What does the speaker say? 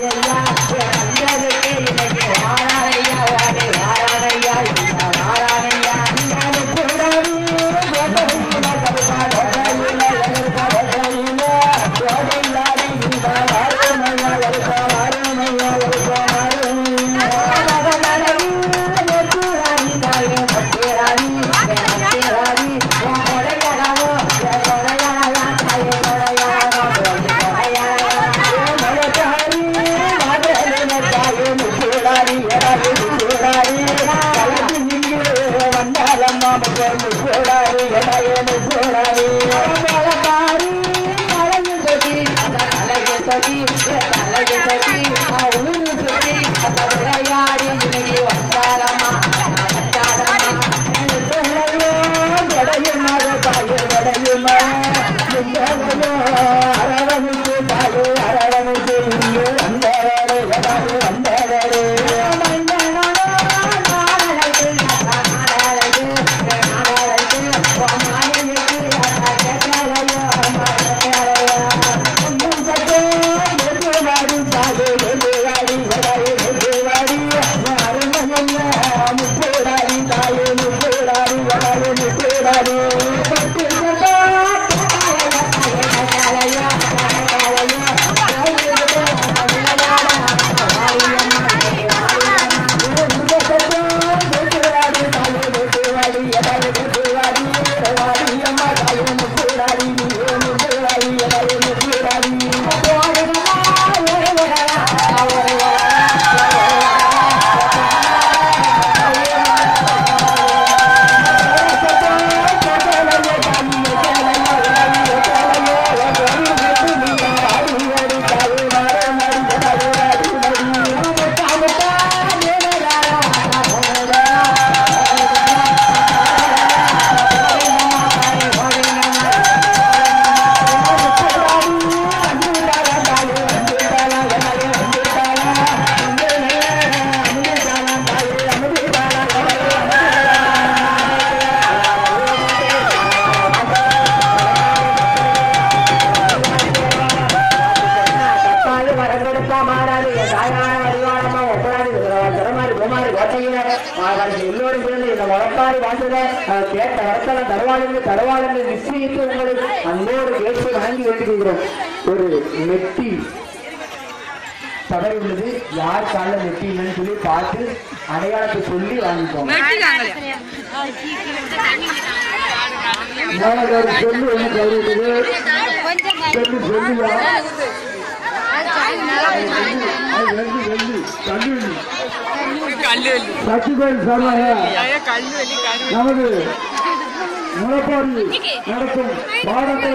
Yeah, yeah. மாமன் சோழாரி என சோழாரி எல்லோரும் சேர்ந்து இந்த முழப்பாரி வாழ்ந்தத கேட்ட இடத்துல தருவாளுங்க தருவாளுங்க. நிச்சயித்து உங்களை அன்போடு கேட்டு வணங்கி வேண்டிக்கிறோம் ஒரு நெட்டி தவறு உள்ளது. யார் காலில் நெட்டி இல்லைன்னு சொல்லி பார்த்து அடையாளத்தை சொல்லி வாங்கிக்கோங்க. சொல்லு என்ன கருதுது சொல்லு சொல்லுயா சச்சிகோயில் சார்பாக நமது முளப்பாடி நடக்கும் பாடத்தை